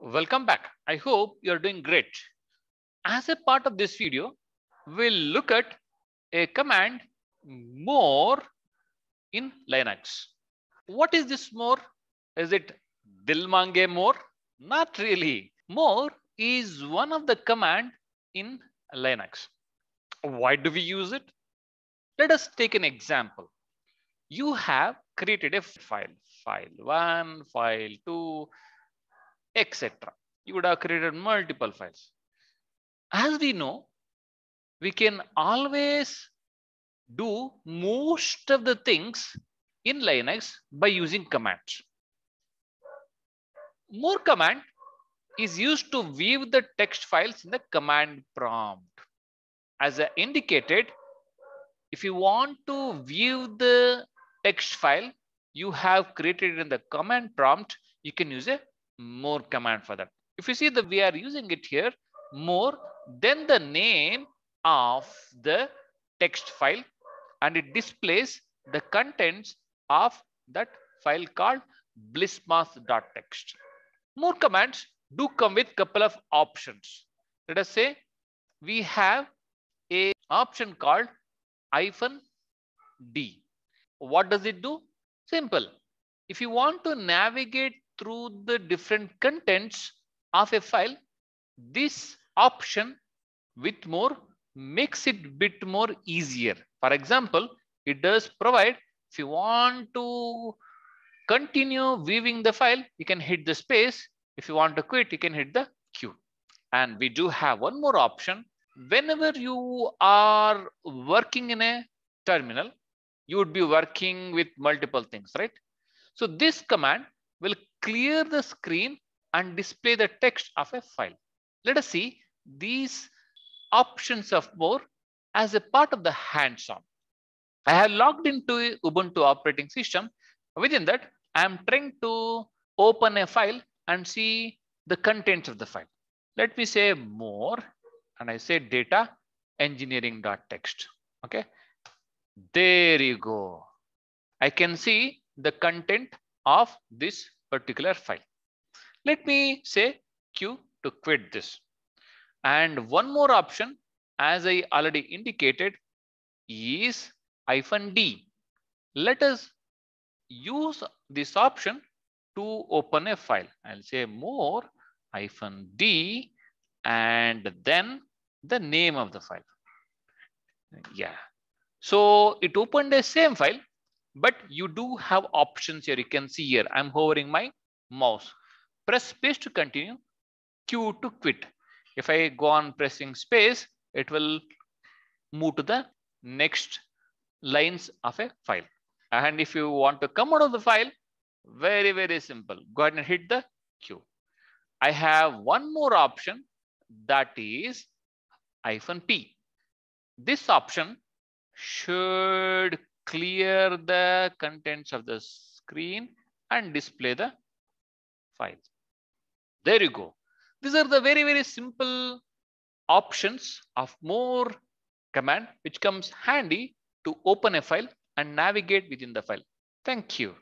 Welcome back. I hope you're doing great. As a part of this video, we'll look at a command more in Linux. What is this more? Is it dil mange more? Not really. More is one of the command in Linux. Why do we use it? Let us take an example. You have created a file, file one, file two, etc. You would have created multiple files. As we know, we can always do most of the things in Linux by using commands. More command is used to view the text files in the command prompt. As I indicated, if you want to view the text file you have created in the command prompt, you can use a more command for that. If you see that we are using it here, more, then the name of the text file and it displays the contents of that file called blismos.txt. More commands do come with couple of options. Let us say we have a option called hyphen D. What does it do? Simple. If you want to navigate through the different contents of a file, this option with more makes it bit more easier. For example, it does provide if you want to continue viewing the file, you can hit the space. If you want to quit, you can hit the Q. And we do have one more option. Whenever you are working in a terminal, you would be working with multiple things, right? So this command will clear the screen and display the text of a file. Let us see these options of more as a part of the hands-on. I have logged into Ubuntu operating system. Within that, I am trying to open a file and see the contents of the file. Let me say more and I say data engineering.txt. Okay. There you go. I can see the content of this particular file. Let me say Q to quit this. And one more option, as I already indicated, is hyphen D. Let us use this option to open a file. I'll say more hyphen D and then the name of the file. Yeah. So it opened the same file, but you do have options here. You can see here, I'm hovering my mouse. Press space to continue, Q to quit. If I go on pressing space, it will move to the next lines of a file. And if you want to come out of the file, very, very simple. Go ahead and hit the Q. I have one more option that is hyphen P. This option should clear the contents of the screen and display the file. There you go. These are the very, very simple options of more command, which comes handy to open a file and navigate within the file. Thank you.